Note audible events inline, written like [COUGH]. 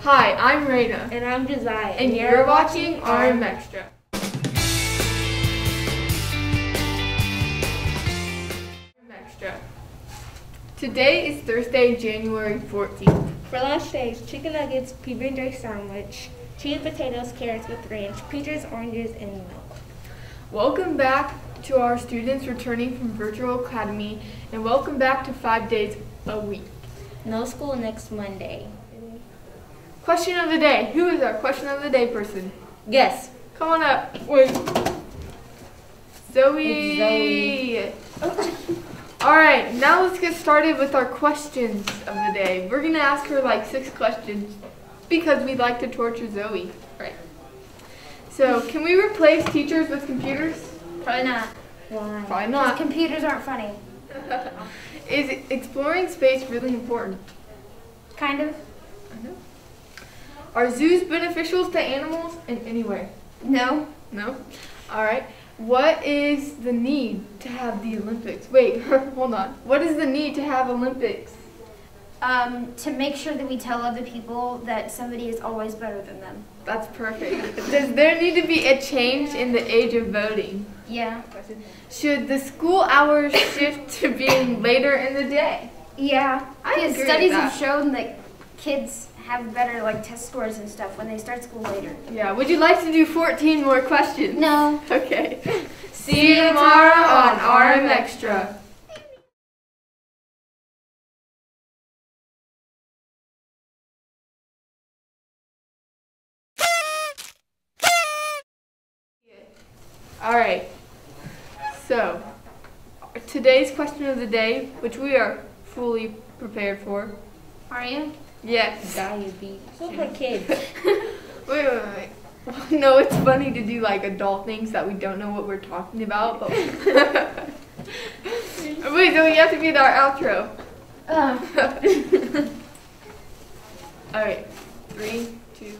Hi, I'm Raina, And I'm Josiah. and you're watching RMXtra. RM Extra. Today is Thursday, January 14th. For lunch today, it's chicken nuggets, PB&J sandwich, cheese potatoes, carrots with ranch, peaches, oranges, and milk. Welcome back to our students returning from Virtual Academy, and welcome back to five days a week. No school next Monday. Question of the day. Who is our question of the day person? Yes. Come on up. Wait. Zoe. It's [LAUGHS] All right, now let's get started with our questions of the day. We're gonna ask her like six questions because we'd like to torture Zoe. Right. So, can we replace teachers with computers? Probably not. Why? Probably Because not. computers aren't funny. [LAUGHS] Is exploring space really important? Kind of. Are zoos beneficial to animals in any way? No. No? All right. What is the need to have the Olympics? Wait, [LAUGHS] hold on. What is the need to have Olympics? Um, to make sure that we tell other people that somebody is always better than them. That's perfect. Does there need to be a change in the age of voting? Yeah. Should the school hours shift to being later in the day? Yeah. I agree with studies have shown that kids have better like test scores and stuff when they start school later. Yeah. Would you like to do 14 more questions? No. [LAUGHS] Okay. [LAUGHS] See you tomorrow on RMXtra. All right. So, today's question of the day, which we are fully prepared for. Are you? Yes. Diabetes. Look like kids. Wait, wait, wait. [LAUGHS] No, it's funny to do like adult things that we don't know what we're talking about. But [LAUGHS] wait, so we have to be our outro. Uh, [LAUGHS] All right, three, two.